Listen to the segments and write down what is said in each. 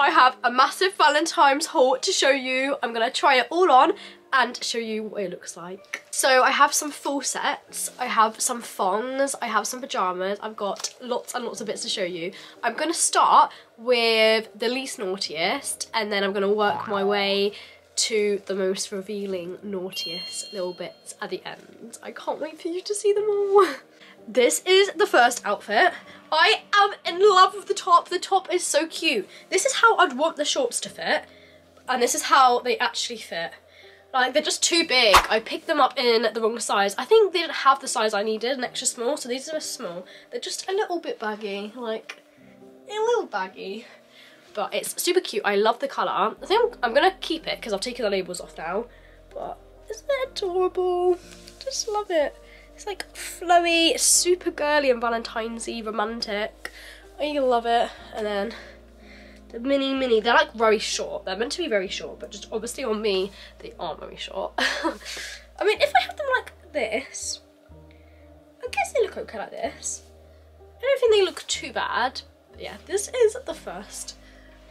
I have a massive Valentine's haul to show you. I'm gonna try it all on and show you what it looks like. So I have some full sets, I have some thongs, I have some pyjamas, I've got lots and lots of bits to show you. I'm gonna start with the least naughtiest and then I'm gonna work my way to the most revealing, naughtiest little bits at the end. I can't wait for you to see them all. This is the first outfit. I am in love with the top. The top is so cute. This is how I'd want the shorts to fit. And this is how they actually fit. Like, they're just too big. I picked them up in the wrong size. I think they didn't have the size I needed, an extra small, so these are small. They're just a little bit baggy, like, a little baggy. But it's super cute. I love the colour. I think I'm, going to keep it because I've taken the labels off now. But isn't it adorable? Just love it. It's like flowy, super girly and Valentine's-y, romantic. Oh, I love it. And then the mini mini, they're like very short. They're meant to be very short, but just obviously on me, they aren't very short. I mean, if I had them like this, I guess they look okay like this. I don't think they look too bad. But yeah, this is the first.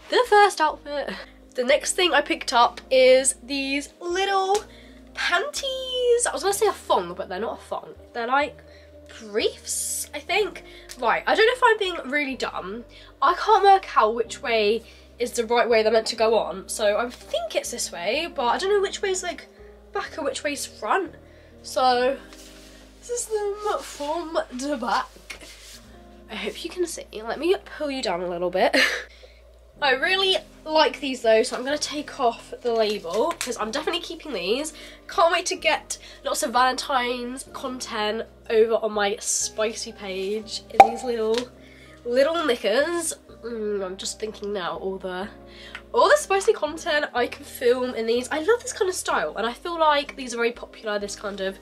The first outfit. The next thing I picked up is these little panties. I was gonna say a thong, but they're not a thong. They're like briefs, I think. Right, I don't know if I'm being really dumb. I can't work out which way is the right way they're meant to go on. So I think it's this way, but I don't know which way is like back and which way is front. So this is them from the back. I hope you can see. Let me pull you down a little bit. I really like these though, so I'm going to take off the label because I'm definitely keeping these. Can't wait to get lots of Valentine's content over on my spicy page in these little little knickers. Mm, I'm just thinking now all the all the spicy content I can film in these. I love this kind of style and I feel like these are very popular, this kind of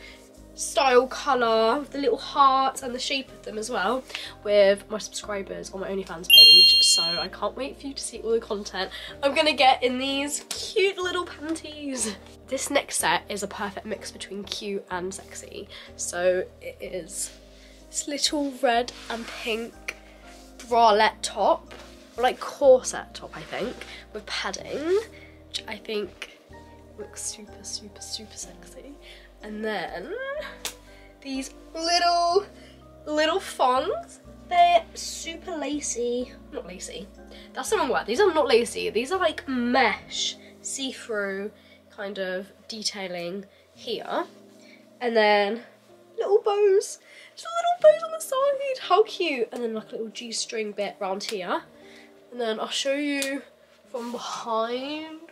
style colour, the little heart and the shape of them as well with my subscribers on my OnlyFans page. So I can't wait for you to see all the content I'm gonna get in these cute little panties. This next set is a perfect mix between cute and sexy. So it is this little red and pink bralette top, or like corset top I think, with padding, which I think looks super, super, super sexy. And then these little, little thongs. They're super lacy. Not lacy. That's the wrong word. These are not lacy. These are like mesh, see-through kind of detailing here. And then little bows. Just little bows on the side. How cute. And then like a little G-string bit around here. And then I'll show you from behind.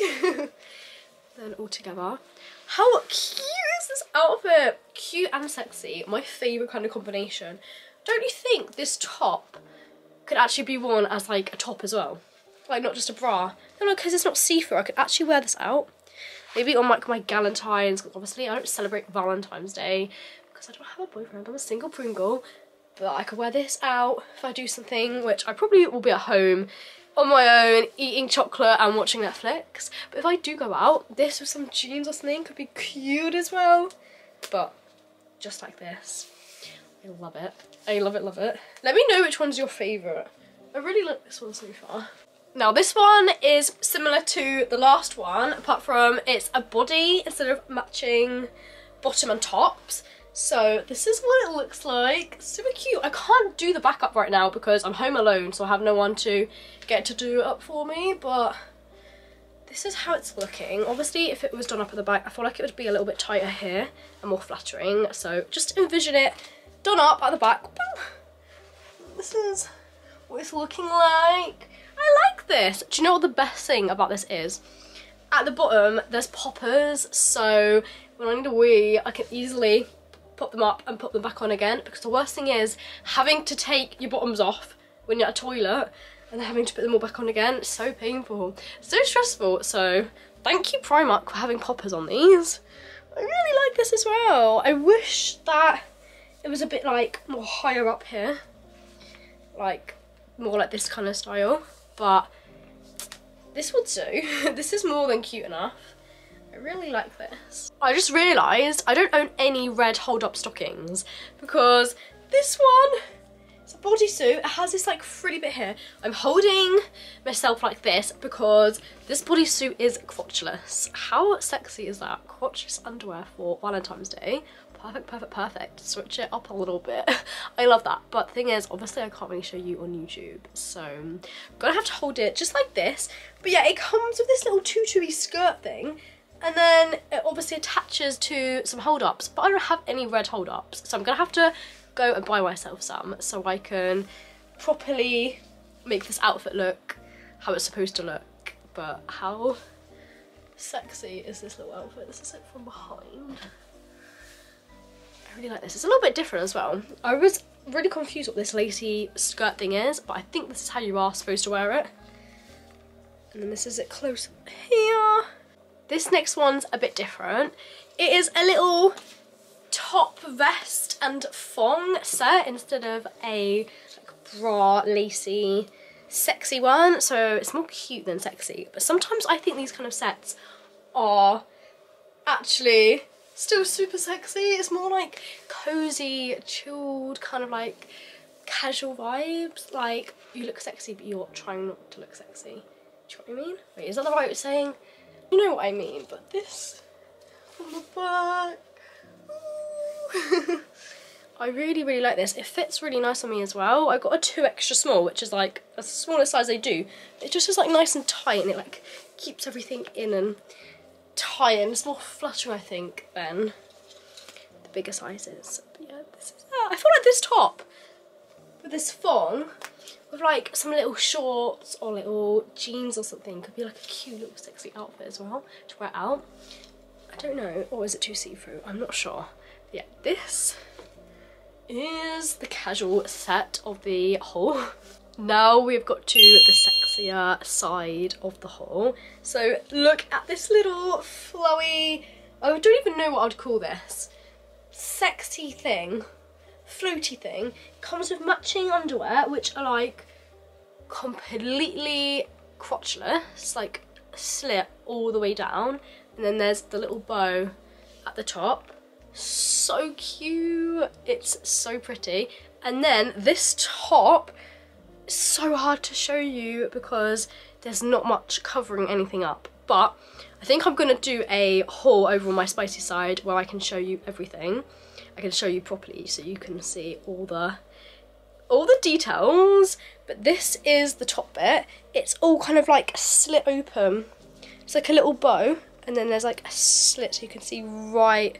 then all together. How cute is this outfit? Cute and sexy. My favourite kind of combination. Don't you think this top could actually be worn as like a top as well? Like not just a bra. No, no, because it's not see-through. I could actually wear this out. Maybe on like my Galentine's. Obviously, I don't celebrate Valentine's Day because I don't have a boyfriend. I'm a single Pringle. But I could wear this out if I do something, which I probably will be at home on my own, eating chocolate and watching Netflix. But if I do go out, this with some jeans or something could be cute as well. But just like this. I love it. I love it, love it. Let me know which one's your favourite. I really like this one so far. Now this one is similar to the last one, apart from it's a body instead of matching bottom and tops. So this is what it looks like. Super cute. I can't do the backup right now because I'm home alone, so I have no one to get to do it up for me, but this is how it's looking. Obviously, if it was done up at the back, I feel like it would be a little bit tighter here and more flattering. So just envision it done up at the back. This is what it's looking like. I like this. Do you know what the best thing about this is? At the bottom, there's poppers, so when I need a wee, I can easily pop them up and put them back on again because the worst thing is having to take your bottoms off when you're at a toilet and then having to put them all back on again. It's so painful, so stressful. So thank you Primark for having poppers on these. I really like this as well. I wish that it was a bit like more higher up here, like more like this kind of style, but this would do. this is more than cute enough. I really like this. I just realised I don't own any red hold up stockings because this one is a bodysuit It has this like frilly bit here. I'm holding myself like this because this bodysuit is crotchless. How sexy is that? Crotchless underwear for Valentine's Day. Perfect, perfect, perfect. Switch it up a little bit. I love that. But the thing is, obviously I can't really show you on YouTube. So I'm gonna have to hold it just like this. But yeah, it comes with this little tutu skirt thing. And then it obviously attaches to some hold-ups. But I don't have any red hold-ups. So I'm gonna have to go and buy myself some so I can properly make this outfit look how it's supposed to look. But how sexy is this little outfit? This is it from behind. I really like this. It's a little bit different as well. I was really confused what this lacy skirt thing is, but I think this is how you are supposed to wear it. And then this is it close here. This next one's a bit different. It is a little top vest and thong set instead of a like, bra lacy sexy one so it's more cute than sexy but sometimes I think these kind of sets are actually still super sexy it's more like cozy chilled kind of like casual vibes like you look sexy but you're trying not to look sexy do you know what I mean? Wait, is that the right saying? You know what I mean, but this from the back I really, really like this. It fits really nice on me as well. I got a two extra small, which is like a smaller size they do. It just is like nice and tight and it like keeps everything in and tight and it's more fluttering, I think, than the bigger sizes. But yeah, this is, ah, I feel like this top with this thong with like some little shorts or little jeans or something could be like a cute little sexy outfit as well to wear out. I don't know, or is it too see-through? I'm not sure yeah, this is the casual set of the haul. Now we've got to the sexier side of the haul. So look at this little flowy, I don't even know what I'd call this, sexy thing, floaty thing. Comes with matching underwear, which are like completely crotchless, like slit all the way down. And then there's the little bow at the top so cute. It's so pretty. And then this top so hard to show you because there's not much covering anything up. But I think I'm going to do a haul over on my spicy side where I can show you everything. I can show you properly so you can see all the all the details. But this is the top bit. It's all kind of like slit open. It's like a little bow and then there's like a slit so you can see right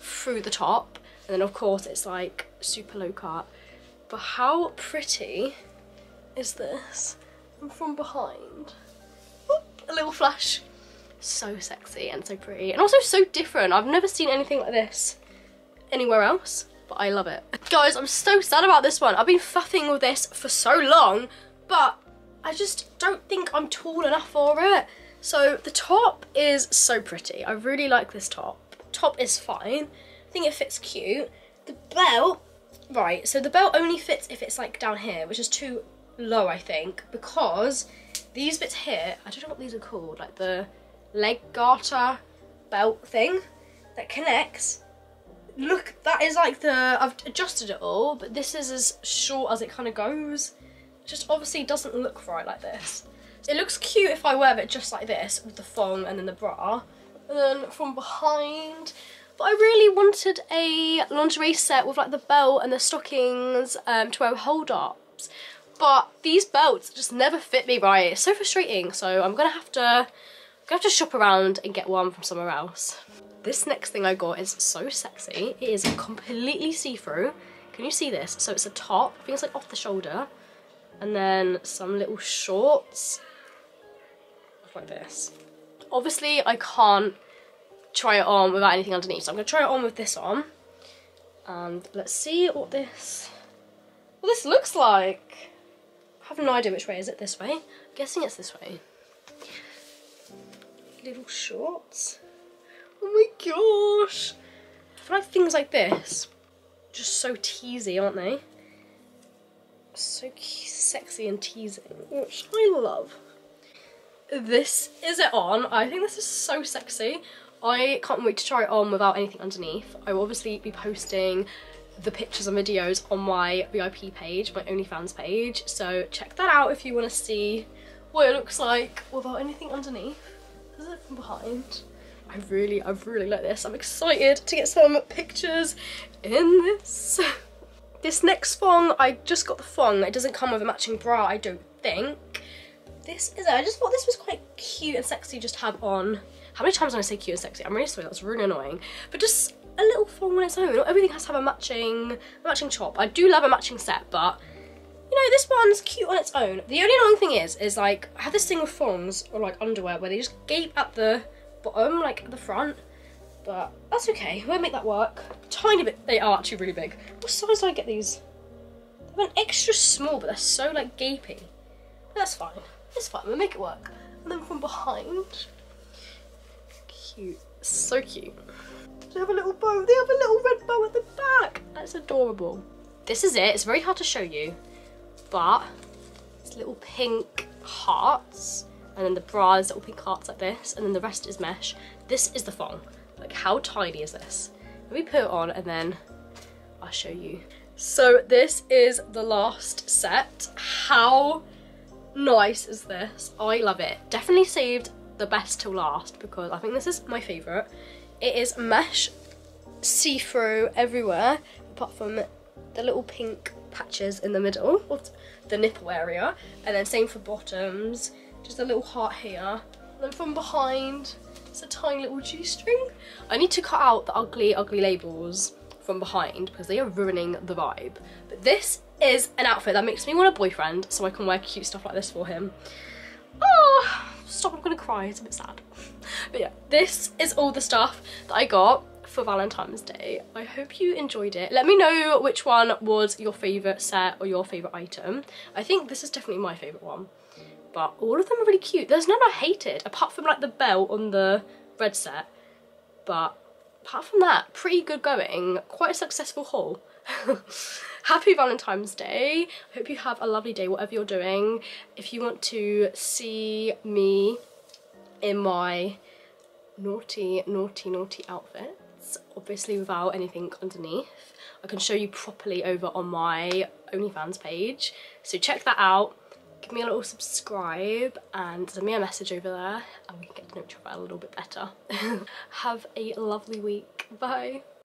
through the top and then of course it's like super low cut but how pretty is this and from behind a little flash so sexy and so pretty and also so different I've never seen anything like this anywhere else but I love it. Guys I'm so sad about this one. I've been faffing with this for so long but I just don't think I'm tall enough for it. So the top is so pretty. I really like this top. Top is fine. I think it fits cute. The belt, right, so the belt only fits if it's like down here, which is too low, I think, because these bits here, I don't know what these are called, like the leg garter belt thing that connects. Look, that is like the, I've adjusted it all, but this is as short as it kind of goes. Just obviously doesn't look right like this. It looks cute if I wear it just like this with the thong and then the bra. And then from behind, but I really wanted a lingerie set with like the belt and the stockings um, to wear hold ups. But these belts just never fit me right. It's so frustrating. So I'm gonna have to I'm gonna have to shop around and get one from somewhere else. This next thing I got is so sexy. It is completely see-through. Can you see this? So it's a top, I think it's like off the shoulder. And then some little shorts. Like this. Obviously I can't try it on without anything underneath. So I'm going to try it on with this on. And let's see what this, what this looks like. I have no idea which way. Is it this way? I'm guessing it's this way. Little shorts. Oh my gosh. I feel like things like this just so teasy, aren't they? So sexy and teasing, which I love. This is it on. I think this is so sexy. I can't wait to try it on without anything underneath. I will obviously be posting the pictures and videos on my VIP page, my OnlyFans page. So check that out if you want to see what it looks like without anything underneath. Is it from behind. I really, I really like this. I'm excited to get some pictures in this. This next thong, I just got the thong. It doesn't come with a matching bra, I don't think. This is it. I just thought this was quite cute and sexy just have on. How many times when I say cute and sexy? I'm really sorry, that's really annoying. But just a little thong on its own. Not everything has to have a matching, a matching top. I do love a matching set, but you know, this one's cute on its own. The only annoying thing is, is like, I have this thing with thongs or like underwear where they just gape at the bottom, like the front but that's okay. We'll make that work. Tiny bit. They are actually really big. What size do I get these? They're an extra small, but they're so like gaping. That's fine. It's fine. We'll make it work. And then from behind, cute. So cute. They have a little bow. They have a little red bow at the back. That's adorable. This is it. It's very hard to show you, but it's little pink hearts, and then the bra is little pink hearts like this, and then the rest is mesh. This is the thong. Like how tiny is this? Let me put it on and then I'll show you. So this is the last set. How nice is this? I love it. Definitely saved the best till last because I think this is my favourite. It is mesh see-through everywhere apart from the little pink patches in the middle the nipple area and then same for bottoms just a little heart here then from behind it's a tiny little G-string. I need to cut out the ugly, ugly labels from behind because they are ruining the vibe. But this is an outfit that makes me want a boyfriend so I can wear cute stuff like this for him. Oh, stop, I'm gonna cry, it's a bit sad. But yeah, this is all the stuff that I got for Valentine's Day. I hope you enjoyed it. Let me know which one was your favourite set or your favourite item. I think this is definitely my favourite one but all of them are really cute. There's none I hated, apart from like the belt on the red set. But apart from that, pretty good going. Quite a successful haul. Happy Valentine's Day. I hope you have a lovely day, whatever you're doing. If you want to see me in my naughty, naughty, naughty outfits, obviously without anything underneath, I can show you properly over on my OnlyFans page. So check that out give me a little subscribe and send me a message over there and we can get to know each other a little bit better. Have a lovely week. Bye.